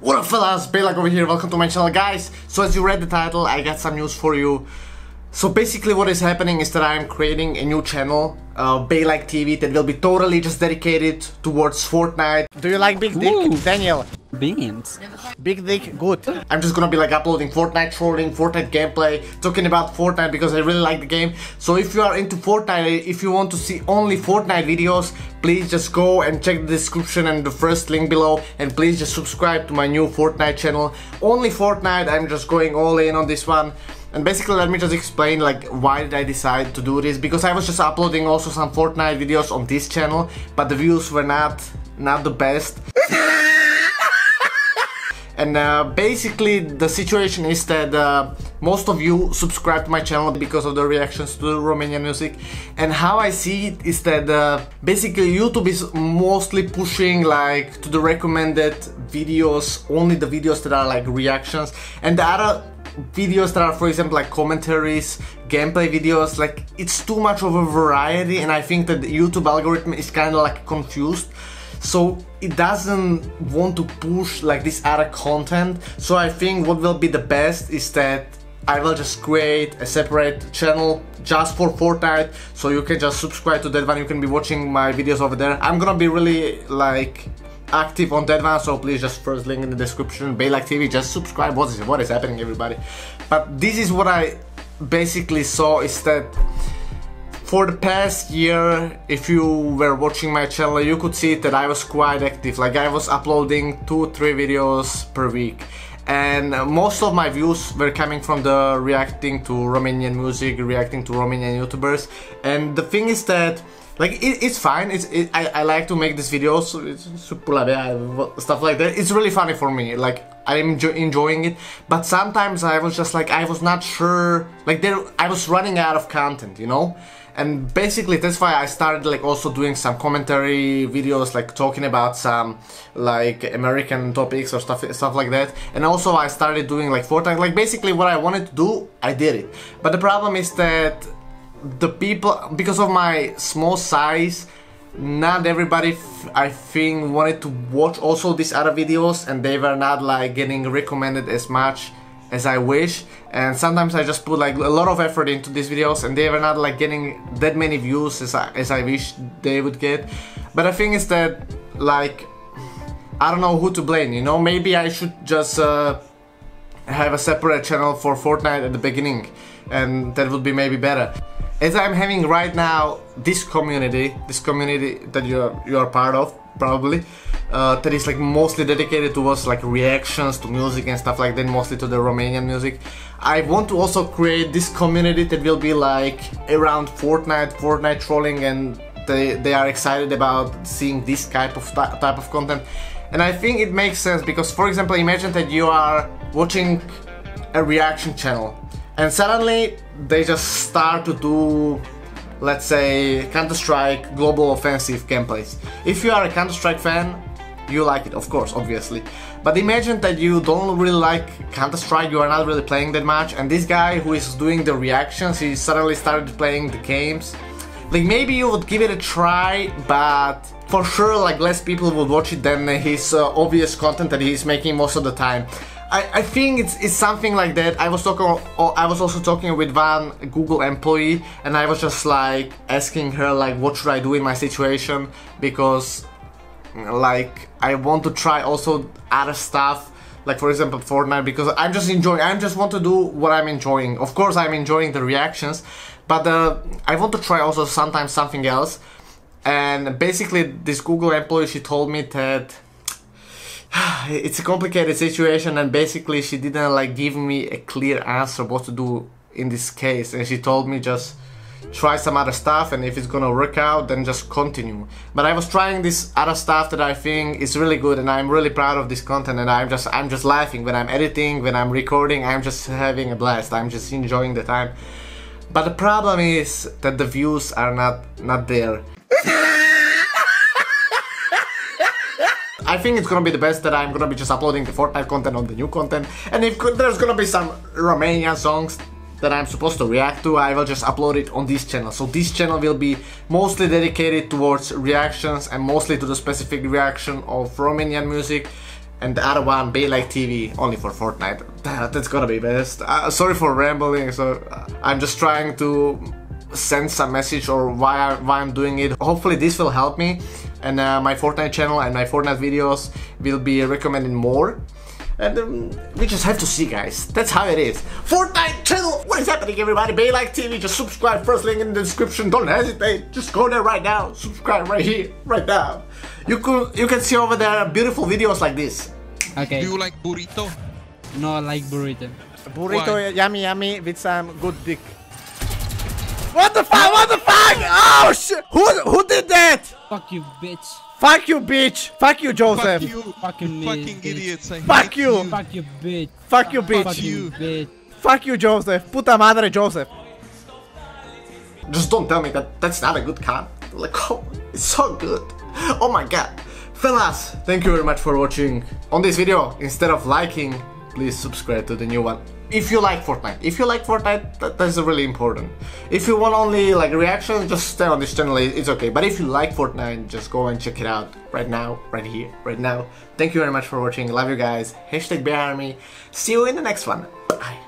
What up fellas, Baylike over here, welcome to my channel guys. So as you read the title, I got some news for you. So basically what is happening is that I am creating a new channel, uh, TV, that will be totally just dedicated towards Fortnite. Do you like Big Dick, Ooh. Daniel? Beans. Big Dick, good. I'm just gonna be like uploading Fortnite trolling, Fortnite gameplay, talking about Fortnite because I really like the game. So if you are into Fortnite, if you want to see only Fortnite videos, please just go and check the description and the first link below and please just subscribe to my new Fortnite channel. Only Fortnite, I'm just going all in on this one. And basically let me just explain like why did I decide to do this because I was just uploading also some Fortnite videos on this channel but the views were not not the best and uh, basically the situation is that uh, most of you subscribe to my channel because of the reactions to the Romanian music. And how I see it is that uh, basically YouTube is mostly pushing like to the recommended videos only the videos that are like reactions. And the other videos that are for example like commentaries gameplay videos like it's too much of a variety. And I think that the YouTube algorithm is kind of like confused so it doesn't want to push like this other content. So I think what will be the best is that I will just create a separate channel just for Fortnite. So you can just subscribe to that one. You can be watching my videos over there. I'm gonna be really like active on that one. So please just first link in the description. Baylike TV just subscribe. What is what is happening everybody? But this is what I basically saw is that for the past year, if you were watching my channel, you could see that I was quite active. Like I was uploading two, three videos per week. And most of my views were coming from the reacting to Romanian music, reacting to Romanian YouTubers. And the thing is that like it, it's fine. It's it, I, I like to make these videos, stuff like that. It's really funny for me. Like I'm enjo enjoying it, but sometimes I was just like I was not sure. Like there, I was running out of content, you know. And basically that's why I started like also doing some commentary videos, like talking about some like American topics or stuff stuff like that. And also I started doing like Fortnite. Like basically what I wanted to do, I did it. But the problem is that the people because of my small size not everybody I think wanted to watch also these other videos and they were not like getting recommended as much as I wish. And sometimes I just put like a lot of effort into these videos and they were not like getting that many views as I, as I wish they would get. But the thing is that like I don't know who to blame you know? Maybe I should just uh, have a separate channel for Fortnite at the beginning and that would be maybe better as I'm having right now this community, this community that you're you are part of probably, uh, that is like mostly dedicated towards like reactions to music and stuff like that, mostly to the Romanian music. I want to also create this community that will be like around Fortnite, Fortnite trolling, and they they are excited about seeing this type of type of content. And I think it makes sense because, for example, imagine that you are watching a reaction channel and suddenly they just start to do let's say Counter-Strike Global Offensive gameplays. If you are a Counter-Strike fan, you like it, of course, obviously. But imagine that you don't really like Counter-Strike, you are not really playing that much, and this guy who is doing the reactions, he suddenly started playing the games. Like maybe you would give it a try, but for sure like less people would watch it than his uh, obvious content that he's making most of the time. I, I think it's, it's something like that. I was talking, I was also talking with one Google employee, and I was just like asking her like, what should I do in my situation? Because like I want to try also other stuff, like for example Fortnite, because I'm just enjoying. I just want to do what I'm enjoying. Of course, I'm enjoying the reactions, but uh, I want to try also sometimes something else. And basically, this Google employee she told me that it's a complicated situation and basically she didn't like give me a clear answer what to do in this case and she told me just try some other stuff and if it's gonna work out then just continue. But I was trying this other stuff that I think is really good and I'm really proud of this content and I'm just I'm just laughing when I'm editing when I'm recording I'm just having a blast I'm just enjoying the time. But the problem is that the views are not not there I think it's gonna be the best that I'm gonna be just uploading the Fortnite content on the new content. And if there's gonna be some Romanian songs that I'm supposed to react to, I will just upload it on this channel. So this channel will be mostly dedicated towards reactions and mostly to the specific reaction of Romanian music. and the other one Baylike TV only for Fortnite. That, that's gonna be best. Uh, sorry for rambling. So uh, I'm just trying to send some message or why I, why I'm doing it. Hopefully this will help me, and uh, my Fortnite channel and my Fortnite videos will be recommended more. And um, we just have to see, guys. That's how it is. Fortnite channel! What is happening, everybody? Baylike TV, just subscribe. First link in the description. Don't hesitate. Just go there right now. Subscribe right here, right now. You can you can see over there beautiful videos like this. Okay. Do you like burrito? No, I like burrito. Burrito, Why? yummy, yummy, with some good dick. What the fuck? What the fuck? Oh shit! Who who did that? Fuck you, bitch. Fuck you, bitch. Fuck you, Joseph. Fuck you, Fucking fucking idiots. I Fuck hate you. Fuck you, bitch. Fuck you, bitch. Fuck you, bitch. Fuck you, Joseph. Puta madre, Joseph. Just don't tell me that that's not a good car. Like, oh, it's so good. Oh my god. Fellas, thank you very much for watching. On this video, instead of liking, please subscribe to the new one. If you like Fortnite, if you like Fortnite, that, that's really important. If you want only like reactions, just stay on this channel, it's okay. But if you like Fortnite, just go and check it out right now, right here, right now. Thank you very much for watching. Love you guys. Hashtag BayArmy. See you in the next one. Bye.